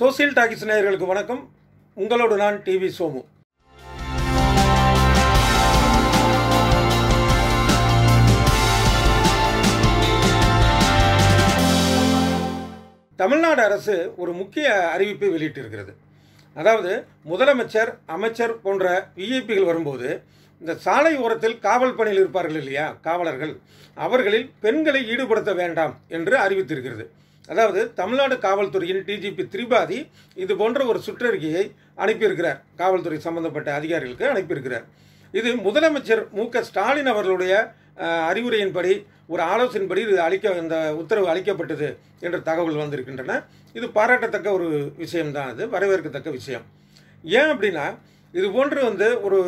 Social talkies நேயர்களுக்கு வணக்கம். உங்களோடு நான் டிவி சோமு. தமிழ்நாடு அரசு ஒரு முக்கிய அறிவிப்பை வெளியிட்டிருக்கிறது. அதாவது முதலமைச்சர் அமைச்சர் போன்ற விஐபிகள் வரும்போது இந்த சாலை ஓரத்தில் காவல் பணியில் இருப்பார்கள் இல்லையா? காவலர்கள். அவர்களில் பெண்களை ஈடுபடுத்த வேண்டாம் என்று அறிவித்திருக்கிறது. அதாவது தமிழ்நாடு காவல்துறையின் டிஜிபி திரிபாதி இது போன்ற ஒரு சுற்றறிக்கையை அனுப்பியிருக்கிறார். காவல்துறை சம்பந்தப்பட்ட அதிகாரிகளுக்கு அனுப்பியிருக்கிறார். இது முதலமைச்சர் மு க ஸ்டாலின் அவர்களுடைய அறிவுரையின்படி ஒரு ஆலோசனைப்படி இது அளிக்க இந்த உத்தரவு அளிக்கப்பட்டது என்ற தகவல் வந்திருக்கின்றன. இது பாராட்டத்தக்க ஒரு விஷயம்தான் அது வரவேற்கத்தக்க விஷயம். ஏன் அப்படின்னா இது போன்று வந்து ஒரு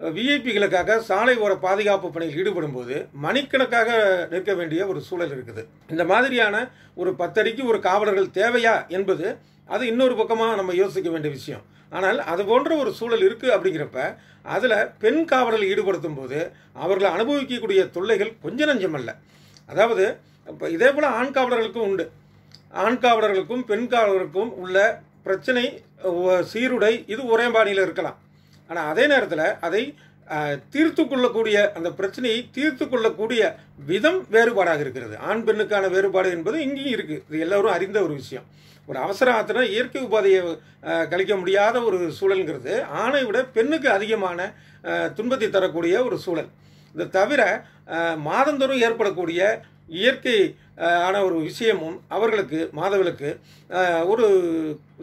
விஐபிகளுக்காக சாலை ஓர பாதுகாப்பு பணியில் ஈடுபடும் போது மணிக்கணக்காக நிற்க வேண்டிய ஒரு சூழல் இருக்குது. இந்த மாதிரியான ஒரு பத்தடிக்கு ஒரு காவலர்கள் தேவையா என்பது அது இன்னொரு பக்கமாக நம்ம யோசிக்க வேண்டிய விஷயம். ஆனால் அது போன்ற ஒரு சூழல் இருக்குது அப்படிங்கிறப்ப அதில் பெண் காவலர்கள் ஈடுபடுத்தும் போது அவர்களை அனுபவிக்கக்கூடிய தொல்லைகள் கொஞ்ச நஞ்சம் அல்ல. அதாவது இப்போ இதே போல் ஆண் காவலர்களுக்கும் உண்டு. ஆண் காவலர்களுக்கும் பெண் காவலர்களுக்கும் உள்ள பிரச்சனை சீருடை இது ஒரே பாணியில் இருக்கலாம். ஆனால் அதே நேரத்தில் அதை தீர்த்து கொள்ளக்கூடிய அந்த பிரச்சனையை தீர்த்து கொள்ளக்கூடிய விதம் வேறுபாடாக இருக்கிறது. ஆண் பெண்ணுக்கான வேறுபாடு என்பது இங்கேயும் இருக்குது இது எல்லோரும் அறிந்த ஒரு விஷயம். ஒரு அவசர ஆத்திர இயற்கை உபாதையை கழிக்க முடியாத ஒரு சூழல்ங்கிறது ஆணை விட பெண்ணுக்கு அதிகமான துன்பத்தை தரக்கூடிய ஒரு சூழல். இது தவிர மாதந்தோறும் ஏற்படக்கூடிய இயற்கை ஆன ஒரு விஷயமும் அவர்களுக்கு மாதவிலக்கு ஒரு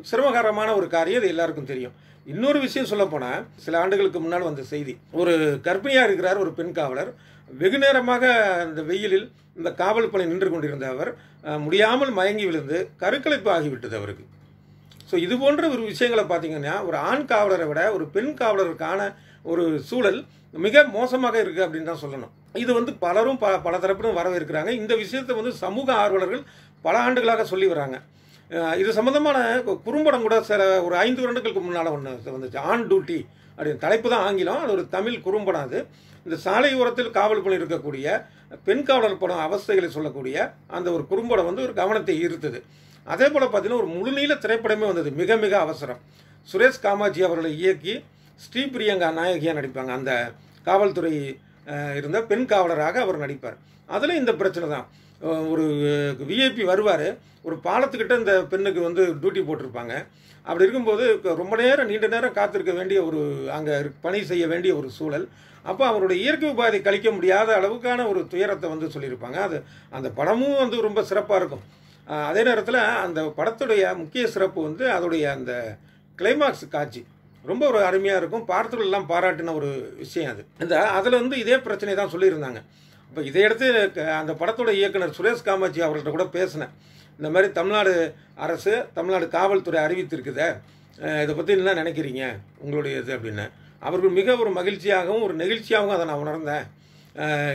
சிரமகரமான ஒரு காரியம் இது எல்லாருக்கும் தெரியும். இன்னொரு விஷயம் சொல்லப்போனால் சில ஆண்டுகளுக்கு முன்னால் வந்த செய்தி. ஒரு கர்ப்பிணியாக இருக்கிறார் ஒரு பெண் காவலர். வெகு நேரமாக அந்த வெயிலில் இந்த காவல் பணி நின்று கொண்டிருந்த அவர் முடியாமல் மயங்கி விழுந்து கருக்கலைப்பு ஆகிவிட்டது அவருக்கு. ஸோ இது போன்ற ஒரு விஷயங்களை பார்த்தீங்கன்னா ஒரு ஆண் காவலரை விட ஒரு பெண் காவலருக்கான ஒரு சூழல் மிக மோசமாக இருக்குது அப்படின்னு தான் சொல்லணும். இது வந்து பலரும் ப பல தரப்பிலும் வரவேற்கிறாங்க. இந்த விஷயத்தை வந்து சமூக ஆர்வலர்கள் பல ஆண்டுகளாக சொல்லி வராங்க. இது சம்பந்தமான குறும்படம் கூட சில ஒரு ஐந்து வருடங்களுக்கு முன்னால் ஒன்று வந்துச்சு. ஆன் டியூட்டி அப்படின்னு. தலைப்பு தான் ஆங்கிலம் அது ஒரு தமிழ் குறும்படம் அது. இந்த சாலை ஓரத்தில் காவல் பணி இருக்கக்கூடிய பெண் காவலர் படம் அவஸ்தைகளை சொல்லக்கூடிய அந்த ஒரு குறும்படம் வந்து ஒரு கவனத்தை ஈர்த்தது. அதே போல் பார்த்தீங்கன்னா ஒரு முழுநீள திரைப்படமே வந்தது. மிக மிக அவசரம். சுரேஷ் காமாஜி அவர்களை இயக்கி ஸ்ரீபிரியங்கா நாயகியாக நடிப்பாங்க. அந்த காவல்துறை இருந்த பெண் காவலராக அவர் நடிப்பார். அதில் இந்த பிரச்சனை தான். ஒரு விஐபி வருவார். ஒரு பாலத்துக்கிட்ட இந்த பெண்ணுக்கு வந்து டியூட்டி போட்டிருப்பாங்க. அப்படி இருக்கும்போது ரொம்ப நேரம் நீண்ட நேரம் காத்திருக்க வேண்டிய ஒரு அங்கே பணி செய்ய வேண்டிய ஒரு சூழல். அப்போ அவருடைய இயற்கை உபாதை கழிக்க முடியாத அளவுக்கான ஒரு துயரத்தை வந்து சொல்லியிருப்பாங்க. அது அந்த படமும் வந்து ரொம்ப சிறப்பாக இருக்கும். அதே நேரத்தில் அந்த படத்துடைய முக்கிய சிறப்பு வந்து அதோடைய அந்த கிளைமாக்ஸ் காட்சி. ரொம்ப ஒரு அருமையாக இருக்கும். பார்த்தவர்கள் எல்லாம் பாராட்டின ஒரு விஷயம் அது. இந்த அதில் வந்து இதே பிரச்சனை தான் சொல்லியிருந்தாங்க. இப்போ இதை எடுத்து க- அந்த படத்தோட இயக்குனர் சுரேஷ் காமாட்சி அவர்கள்ட்ட கூட பேசினேன். இந்த மாதிரி தமிழ்நாடு அரசு தமிழ்நாடு காவல்துறை அறிவித்திருக்குதே இதை பற்றி என்ன நினைக்கிறீங்க? உங்களுடைய இது அப்படின்னு. அவர்கள் மிக ஒரு மகிழ்ச்சியாகவும் ஒரு நெகிழ்ச்சியாகவும் அதை நான் உணர்ந்தேன்.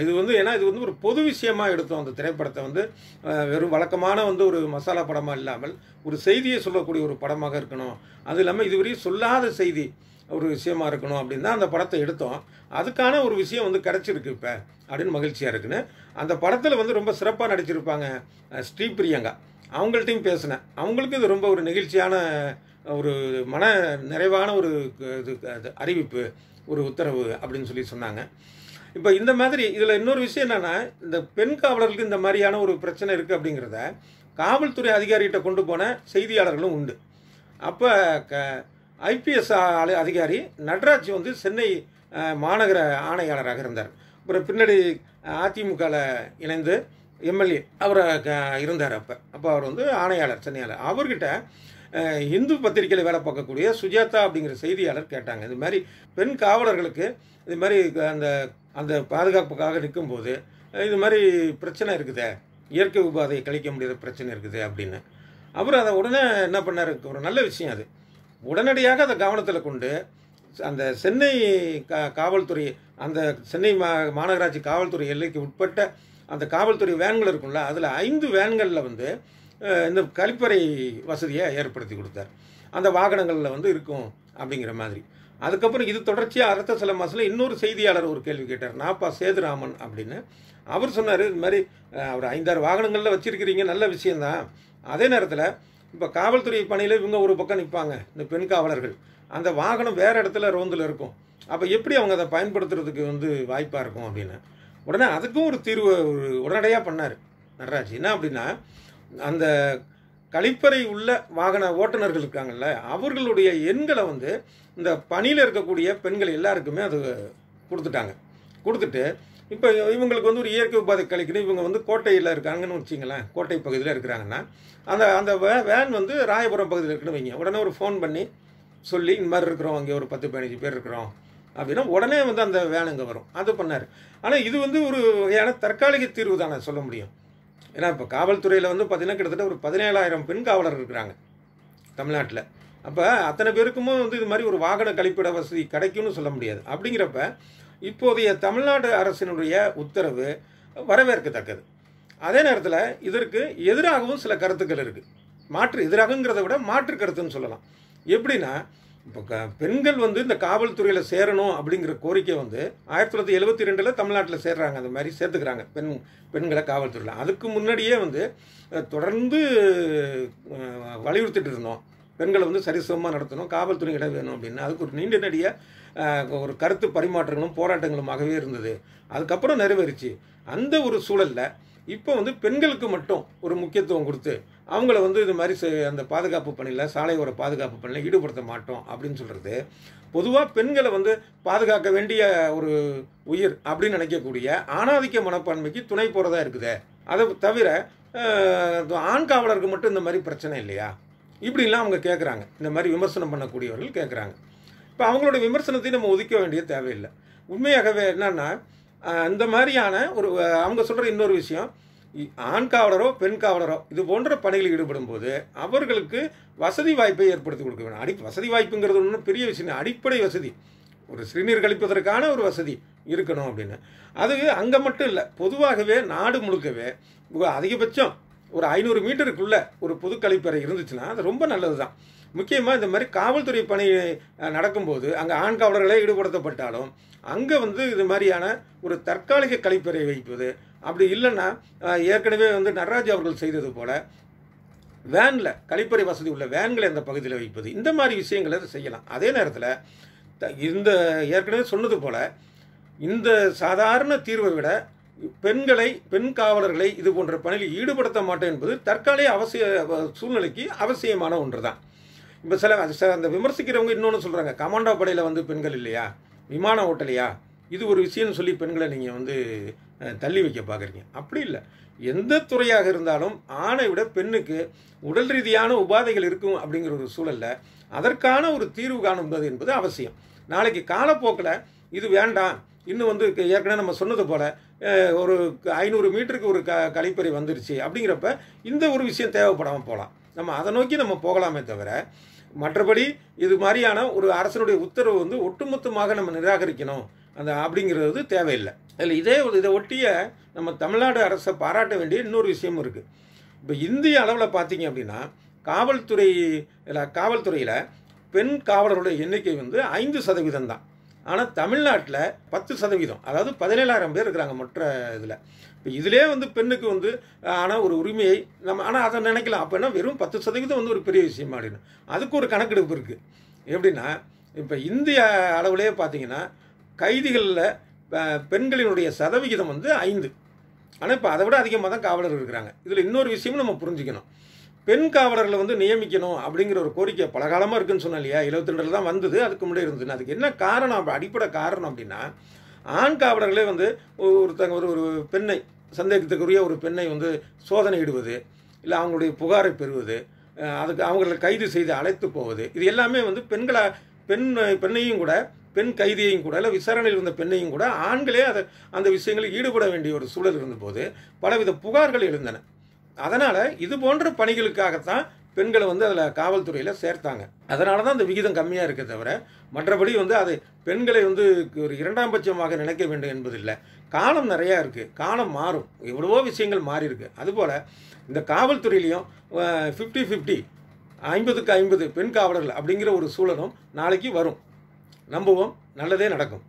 இது வந்து ஏன்னா இது வந்து ஒரு பொது விஷயமாக எடுத்தோம். அந்த திரைப்படத்தை வந்து வெறும் வழக்கமான வந்து ஒரு மசாலா படமாக இல்லாமல் ஒரு செய்தியை சொல்லக்கூடிய ஒரு படமாக இருக்கணும். அது இல்லாமல் இதுவரையும் சொல்லாத செய்தி ஒரு விஷயமா இருக்கணும் அப்படின்னு தான் அந்த படத்தை எடுத்தோம். அதுக்கான ஒரு விஷயம் வந்து கிடச்சிருக்கு இப்போ அப்படின்னு மகிழ்ச்சியாக இருக்குன்னு. அந்த படத்தில் வந்து ரொம்ப சிறப்பாக நடிச்சிருப்பாங்க ஸ்ரீ பிரியங்கா. அவங்கள்ட்டையும் பேசினேன். அவங்களுக்கு இது ரொம்ப ஒரு நெகிழ்ச்சியான ஒரு மன நிறைவான ஒரு இது அது அறிவிப்பு ஒரு உத்தரவு அப்படின்னு சொல்லி சொன்னாங்க. இப்போ இந்த மாதிரி இதில் இன்னொரு விஷயம் என்னென்னா இந்த பெண் காவலர்களுக்கு இந்த மாதிரியான ஒரு பிரச்சனை இருக்குது அப்படிங்கிறத காவல்துறை அதிகாரிகிட்ட கொண்டு போன செய்தியாளர்களும் உண்டு. அப்போ க ஐபிஎஸ் அதிகாரி நட்ராஜ் வந்து சென்னை மாநகர ஆணையாளராக இருந்தார். அப்புறம் பின்னாடி அதிமுகவில் இணைந்து எம்எல்ஏ அவர் இருந்தார் அப்போ. அப்போ அவர் வந்து ஆணையாளர் சென்னையாளர். அவர்கிட்ட இந்து பத்திரிகையில் வேலை பார்க்கக்கூடிய சுஜாதா அப்படிங்கிற செய்தியாளர் கேட்டாங்க. இது மாதிரி பெண் காவலர்களுக்கு இது மாதிரி அந்த அந்த பாதுகாப்புக்காக நிற்கும்போது இது மாதிரி பிரச்சனை இருக்குதே இயற்கை உபாதையை கழிக்க முடியாத பிரச்சனை இருக்குது அப்படின்னு. அவர் அதை உடனே என்ன பண்ணார்? ஒரு நல்ல விஷயம் அது. உடனடியாக அதை கவனத்தில் கொண்டு அந்த சென்னை கா காவல்துறை அந்த சென்னை மா மாநகராட்சி காவல்துறை எல்லைக்கு உட்பட்ட அந்த காவல்துறை வேன்கள் இருக்கும்ல அதில் ஐந்து வேன்களில் வந்து இந்த கழிப்பறை வசதியை ஏற்படுத்தி கொடுத்தார். அந்த வாகனங்களில் வந்து இருக்கும் அப்படிங்கிற மாதிரி. அதுக்கப்புறம் இது தொடர்ச்சியாக அடுத்த சில மாதத்தில் இன்னொரு செய்தியாளர் ஒரு கேள்வி கேட்டார். நாப்பா சேதுராமன் அப்படின்னு. அவர் சொன்னார் இது மாதிரி அவர் ஒரு ஐந்தாறு வாகனங்களில் வச்சுருக்கிறீங்க நல்ல விஷயந்தான் அதே நேரத்தில் இப்போ காவல்துறை பணியில் இவங்க ஒரு பக்கம் நிற்பாங்க இந்த பெண் காவலர்கள். அந்த வாகனம் வேறு இடத்துல ரோந்தில் இருக்கும். அப்போ எப்படி அவங்க அதை பயன்படுத்துறதுக்கு வந்து வாய்ப்பாக இருக்கும்? அப்படின்னு. உடனே அதுக்கும் ஒரு தீர்வு ஒரு உடனடியாக பண்ணார். நடராஜ். என்ன அப்படின்னா அந்த கழிப்பறை உள்ள வாகன ஓட்டுநர்கள் இருக்காங்கல்ல அவர்களுடைய எண்களை வந்து இந்த பணியில் இருக்கக்கூடிய பெண்கள் எல்லாருக்குமே அது கொடுத்துட்டாங்க. கொடுத்துட்டு இப்போ இவங்களுக்கு வந்து ஒரு இயற்கை உபாதை கழிக்கணும் இவங்க வந்து கோட்டையில் இருக்காங்கன்னு வச்சிங்களேன் கோட்டை பகுதியில் இருக்கிறாங்கன்னா அந்த அந்த வே வேன் வந்து ராயபுரம் பகுதியில் இருக்குன்னு வைங்க. உடனே ஒரு ஃபோன் பண்ணி சொல்லி இந்த மாதிரி இருக்கிறோம் அங்கே ஒரு பத்து பதினஞ்சு பேர் இருக்கிறோம் அப்படின்னா உடனே வந்து அந்த வேன் இங்கே வரும். அது பண்ணார். ஆனால் இது வந்து ஒரு வகையான தற்காலிக தீர்வு தானே சொல்ல முடியும். ஏன்னா இப்போ காவல்துறையில் வந்து பார்த்திங்கன்னா கிட்டத்தட்ட ஒரு பதினேழாயிரம் பெண் காவலர் இருக்கிறாங்க தமிழ்நாட்டில். அப்போ அத்தனை பேருக்குமே வந்து இது மாதிரி ஒரு வாகன கழிப்பிட வசதி கிடைக்கும்னு சொல்ல முடியாது. அப்படிங்கிறப்ப இப்போதைய தமிழ்நாடு அரசினுடைய உத்தரவு வரவேற்கத்தக்கது. அதே நேரத்தில் இதற்கு எதிராகவும் சில கருத்துக்கள் இருக்குது மாற்று எதிராகங்கிறத விட மாற்று கருத்துன்னு சொல்லலாம். எப்படின்னா இப்போ க பெண்கள் வந்து இந்த காவல்துறையில் சேரணும் அப்படிங்கிற கோரிக்கை வந்து ஆயிரத்தி தொள்ளாயிரத்தி எழுபத்தி ரெண்டில் தமிழ்நாட்டில் சேர்றாங்க. அந்த மாதிரி சேர்த்துக்கிறாங்க பெண் பெண்களை காவல்துறையில். அதுக்கு முன்னாடியே வந்து தொடர்ந்து வலியுறுத்திட்டு இருந்தோம். பெண்களை வந்து சரிசமமாக நடத்தணும் காவல்துறை இடம் வேணும் அப்படின்னு. அதுக்கு ஒரு நீண்ட நடிக ஒரு கருத்து பரிமாற்றங்களும் போராட்டங்களுமாகவே இருந்தது. அதுக்கப்புறம் நிறைவேறிச்சு. அந்த ஒரு சூழலில் இப்போ வந்து பெண்களுக்கு மட்டும் ஒரு முக்கியத்துவம் கொடுத்து அவங்கள வந்து இது மாதிரி அந்த பாதுகாப்பு பணியில் சாலையோர பாதுகாப்பு பணியில் ஈடுபடுத்த மாட்டோம் அப்படின்னு சொல்கிறது பொதுவாக பெண்களை வந்து பாதுகாக்க வேண்டிய ஒரு உயிர் அப்படின்னு நினைக்கக்கூடிய ஆணாதிக்க மனப்பான்மைக்கு துணை போகிறதா இருக்குது. அதை தவிர ஆண் காவலருக்கு மட்டும் இந்த மாதிரி பிரச்சனை இல்லையா? இப்படிலாம் அவங்க கேட்குறாங்க இந்த மாதிரி விமர்சனம் பண்ணக்கூடியவர்கள் கேட்குறாங்க இப்போ அவங்களோட விமர்சனத்தையும் நம்ம ஒதுக்க வேண்டிய தேவையில்லை. உண்மையாகவே என்னன்னா இந்த மாதிரியான ஒரு அவங்க சொல்கிற இன்னொரு விஷயம் ஆண் காவலரோ பெண் காவலரோ இது போன்ற பணிகளில் ஈடுபடும் போது அவர்களுக்கு வசதி வாய்ப்பை ஏற்படுத்தி கொடுக்க வேணும் அடி வசதி வாய்ப்புங்கிறது ஒன்றும் பெரிய விஷயம் அடிப்படை வசதி. ஒரு சிறுநீர் கழிப்பதற்கான ஒரு வசதி இருக்கணும் அப்படின்னு. அது அங்கே மட்டும் இல்லை. பொதுவாகவே நாடு முழுக்கவே அதிகபட்சம் ஒரு ஐநூறு மீட்டருக்குள்ள ஒரு பொது கழிப்பறை இருந்துச்சுன்னா அது ரொம்ப நல்லது தான் முக்கியமாக இந்த மாதிரி காவல்துறை பணி நடக்கும்போது அங்கே ஆண் காவலர்களே ஈடுபடுத்தப்பட்டாலும் அங்கே வந்து இது மாதிரியான ஒரு தற்காலிக கழிப்பறை வைப்பது. அப்படி இல்லைன்னா ஏற்கனவே வந்து நடராஜ் அவர்கள் செய்தது போல வேனில் கழிப்பறை வசதி உள்ள வேன்களை அந்த பகுதியில் வைப்பது. இந்த மாதிரி விஷயங்களை அதை செய்யலாம். அதே நேரத்தில் த- இந்த ஏற்கனவே சொன்னது போல இந்த சாதாரண தீர்வை விட பெண்களை பெண் காவலர்களை இது போன்ற பணியில் ஈடுபடுத்த மாட்டேன் என்பது தற்காலிக அவசிய சூழ்நிலைக்கு அவசியமான ஒன்று தான் இப்போ சில சில அந்த விமர்சிக்கிறவங்க இன்னொன்று சொல்கிறாங்க கமாண்டோ படையில் வந்து பெண்கள் இல்லையா? விமானம் ஓட்டலையா? இது ஒரு விஷயம்னு சொல்லி பெண்களை நீங்கள் வந்து தள்ளி வைக்க பார்க்குறீங்க. அப்படி இல்லை. எந்த துறையாக இருந்தாலும் ஆணை விட பெண்ணுக்கு உடல் ரீதியான உபாதைகள் இருக்கும் அப்படிங்கிற ஒரு சூழல்ல அதற்கான ஒரு தீர்வு காணும்போது என்பது அவசியம். நாளைக்கு காலப்போக்கில் இது வேண்டாம். இன்னும் வந்து ஏற்கனவே நம்ம சொன்னது போல் ஒரு ஐநூறு மீட்டருக்கு ஒரு க கழிப்பறை வந்துருச்சு. அப்படிங்கிறப்ப இந்த ஒரு விஷயம் தேவைப்படாமல் போகலாம். நம்ம அதை நோக்கி நம்ம போகலாமே தவிர மற்றபடி இது மாதிரியான ஒரு அரசனுடைய உத்தரவு வந்து ஒட்டுமொத்தமாக நம்ம நிராகரிக்கணும். அந்த அப்படிங்கிறது தேவையில்லை. அதில் இதே ஒரு இதை ஒட்டிய நம்ம தமிழ்நாடு அரசை பாராட்ட வேண்டிய இன்னொரு விஷயமும் இருக்குது இப்போ இந்திய அளவில் பார்த்தீங்க அப்படின்னா காவல்துறை இல்லை காவல்துறையில் பெண் காவலருடைய எண்ணிக்கை வந்து ஐந்து சதவீதம் தான் ஆனால் தமிழ்நாட்டில் பத்து சதவீதம் அதாவது பதினேழாயிரம் பேர் இருக்கிறாங்க மற்ற இதில். இப்போ இதிலே வந்து பெண்ணுக்கு வந்து ஆனால் ஒரு உரிமையை நம்ம ஆனால் அதை நினைக்கலாம். அப்போனா வெறும் பத்து சதவீதம் வந்து ஒரு பெரிய விஷயம் அப்படின்னு. அதுக்கு ஒரு கணக்கெடுப்பு இருக்குது எப்படின்னா இப்போ இந்திய அளவிலே பார்த்தீங்கன்னா கைதிகளில் பெண்களினுடைய சதவிகிதம் வந்து ஐந்து. ஆனால் இப்போ அதை விட அதிகமாக தான் காவலர்கள் இருக்கிறாங்க. இதில் இன்னொரு விஷயமும் நம்ம புரிஞ்சுக்கணும். பெண் காவலர்களை வந்து நியமிக்கணும் அப்படிங்கிற ஒரு கோரிக்கை பலகாலமாக இருக்குன்னு சொன்னேன் இல்லையா? இருபத்தி ரெண்டில் தான் வந்தது அதுக்கு முன்னாடி இருந்தது. அதுக்கு என்ன காரணம் அடிப்படை காரணம் அப்படின்னா ஆண் காவலர்களே வந்து ஒருத்தங்க ஒரு ஒரு பெண்ணை சந்தேகத்துக்குரிய ஒரு பெண்ணை வந்து சோதனையிடுவது இல்லை அவங்களுடைய புகாரை பெறுவது அதுக்கு அவங்களை கைது செய்து அழைத்து போவது இது எல்லாமே வந்து பெண்களை பெண் பெண்ணையும் கூட பெண் கைதியையும் கூட இல்லை விசாரணையில் இருந்த பெண்ணையும் கூட ஆண்களே அதை அந்த விஷயங்களில் ஈடுபட வேண்டிய ஒரு சூழல் இருந்தபோது பலவித புகார்கள் எழுந்தன. அதனால் இது போன்ற பணிகளுக்காகத்தான் பெண்களை வந்து அதில் காவல்துறையில் சேர்த்தாங்க. அதனால தான் அந்த விகிதம் கம்மியாக இருக்க தவிர மற்றபடி வந்து அது பெண்களை வந்து ஒரு இரண்டாம் பட்சமாக நினைக்க வேண்டும் என்பதில்லை. காலம் நிறையா இருக்குது காலம் மாறும். எவ்வளவோ விஷயங்கள் மாறி இருக்கு. அதுபோல் இந்த காவல்துறையிலையும் ஃபிஃப்டி ஃபிஃப்டி ஐம்பதுக்கு ஐம்பது பெண் காவலர்கள் அப்படிங்கிற ஒரு சூழலும் நாளைக்கு வரும். நம்புவோம். நல்லதே நடக்கும்.